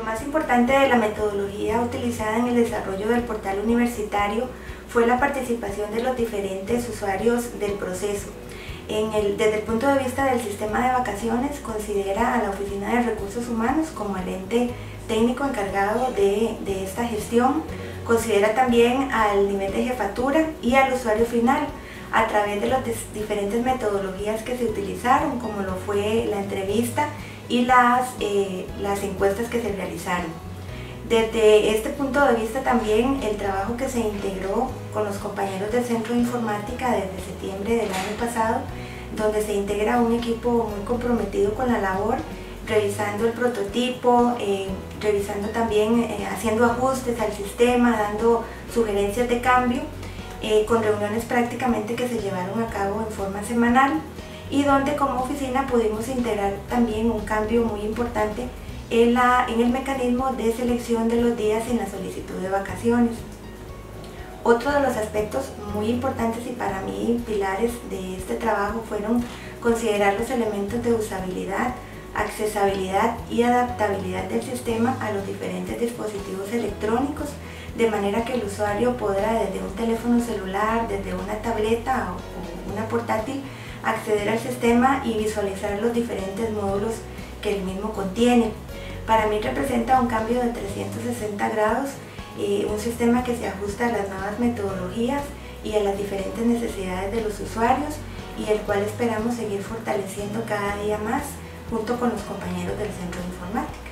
Lo más importante de la metodología utilizada en el desarrollo del portal universitario fue la participación de los diferentes usuarios del proceso. desde el punto de vista del sistema de vacaciones, considera a la Oficina de Recursos Humanos como el ente técnico encargado de, esta gestión, considera también al nivel de jefatura y al usuario final a través de las diferentes metodologías que se utilizaron, como lo fue la entrevista y las, eh, las encuestas que se realizaron. Desde este punto de vista también el trabajo que se integró con los compañeros del Centro de Informática desde septiembre del año pasado, donde se integra un equipo muy comprometido con la labor, revisando el prototipo, eh, revisando también, eh, haciendo ajustes al sistema, dando sugerencias de cambio, con reuniones prácticamente que se llevaron a cabo en forma semanal y donde como oficina pudimos integrar también un cambio muy importante en, la, en el mecanismo de selección de los días en la solicitud de vacaciones. Otro de los aspectos muy importantes y para mí pilares de este trabajo fueron considerar los elementos de usabilidad, accesibilidad y adaptabilidad del sistema a los diferentes dispositivos electrónicos, de manera que el usuario podrá desde un teléfono celular, desde una tableta o una portátil, acceder al sistema y visualizar los diferentes módulos que el mismo contiene. Para mí representa un cambio de 360 grados, eh, un sistema que se ajusta a las nuevas metodologías y a las diferentes necesidades de los usuarios y el cual esperamos seguir fortaleciendo cada día más junto con los compañeros del Centro de Informática.